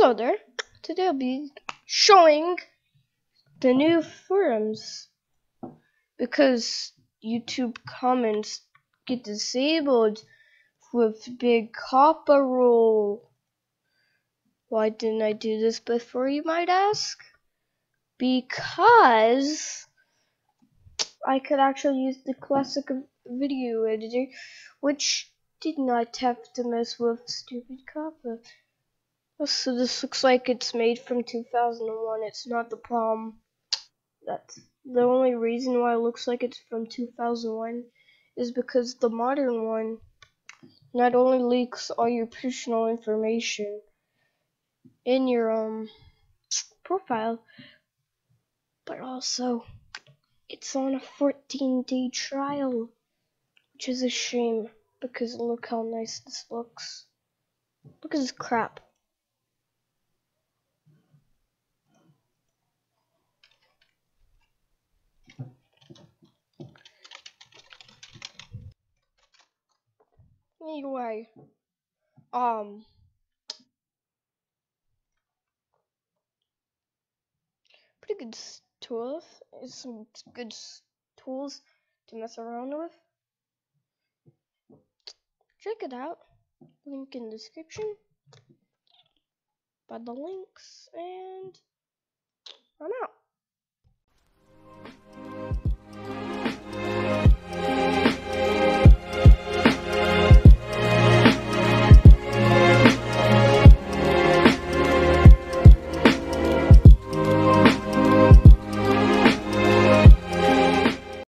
Hello there. Today I'll be showing the new forums because YouTube comments get disabled with Big Coppa rule. Why didn't I do this before, you might ask? Because I could actually use the classic video editor, which did not have to mess with stupid Coppa. So this looks like it's made from 2001. It's not the problem. That's the only reason why it looks like it's from 2001 is because the modern one not only leaks all your personal information in your um profile, but also it's on a 14 day trial, which is a shame because look how nice this looks. Look at this crap. Anyway, um, pretty good tools. Some good tools to mess around with. Check it out. Link in description. By the links, and I'm out.